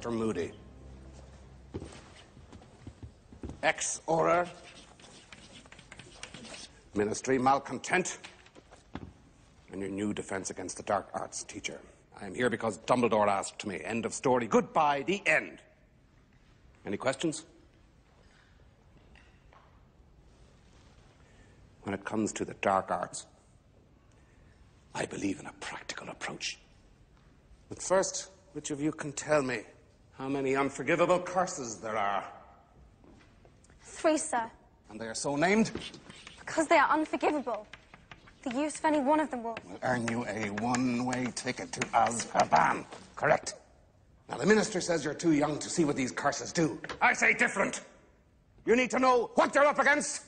Alastor Moody. Ex Auror. Ministry malcontent. And your new defense against the dark arts teacher. I am here because Dumbledore asked me. End of story. Goodbye, the end. Any questions? When it comes to the dark arts, I believe in a practical approach. But first, which of you can tell me how many unforgivable curses there are? Three, sir. And they are so named? Because they are unforgivable. The use of any one of them will. will earn you a one-way ticket to Azkaban. Correct. Now, the minister says you're too young to see what these curses do. I say different. You need to know what you're up against.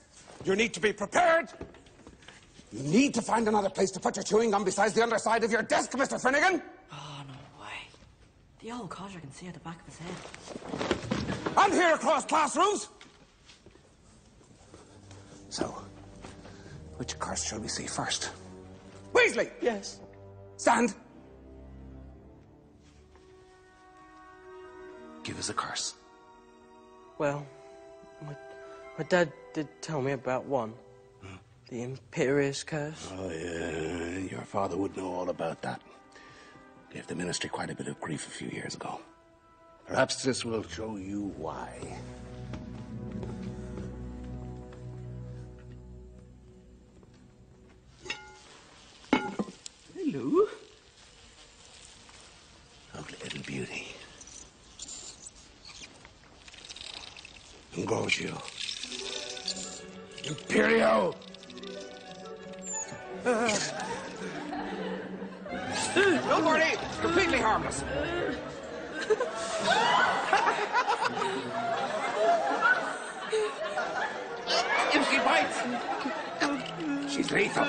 You need to be prepared. You need to find another place to put your chewing gum besides the underside of your desk, Mr. Finnigan. No way. The old codger can see at the back of his head. I'm here across classrooms. So, which curse shall we see first? Weasley! Yes. Stand. Give us a curse. Well, my, my dad did tell me about one. Hmm? The Imperius Curse. Oh, yeah. Your father would know all about that. Gave the ministry quite a bit of grief a few years ago. Perhaps this will show you why. Hello. Lovely little beauty. Ambrosio. Imperio! Worry, it's completely harmless. if she bites, she's lethal.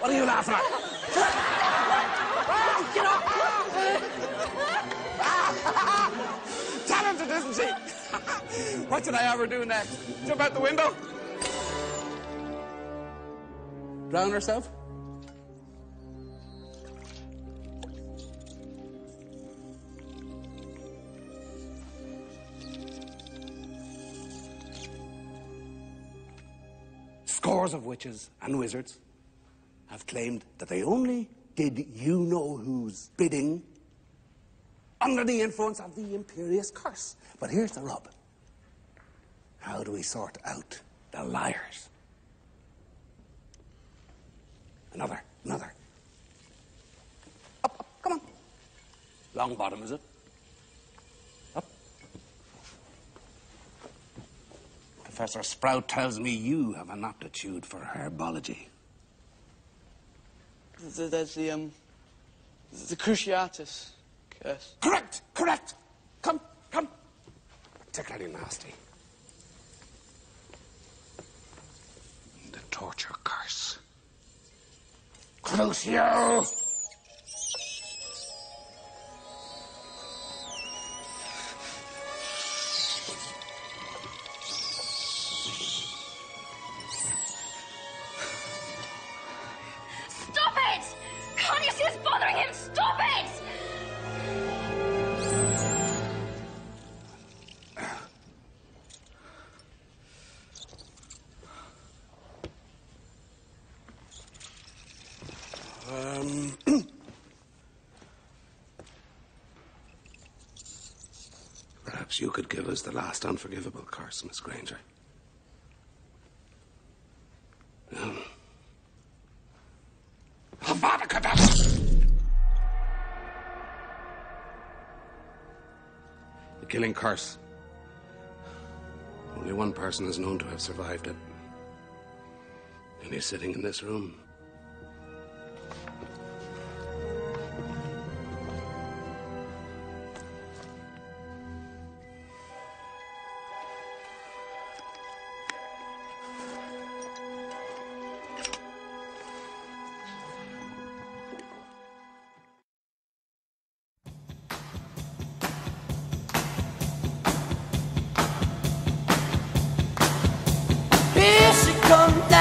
what are you laughing at? Up! Talented, isn't she? what should I ever do next? Jump out the window? Drown herself? Scores of witches and wizards have claimed that they only did you know whose bidding under the influence of the Imperius Curse. But here's the rub. How do we sort out the liars? Another, another. Up, up, come on. Longbottom, is it? Professor Sprout tells me you have an aptitude for herbology. Th- There's the, um, the Cruciatus Curse. Correct, correct. Come, come. Particularly nasty. The torture curse. Crucio! See it's bothering him? Stop it! Um, perhaps you could give us the last unforgivable curse, Miss Granger. The killing curse. Only one person is known to have survived it. And he's sitting in this room. Come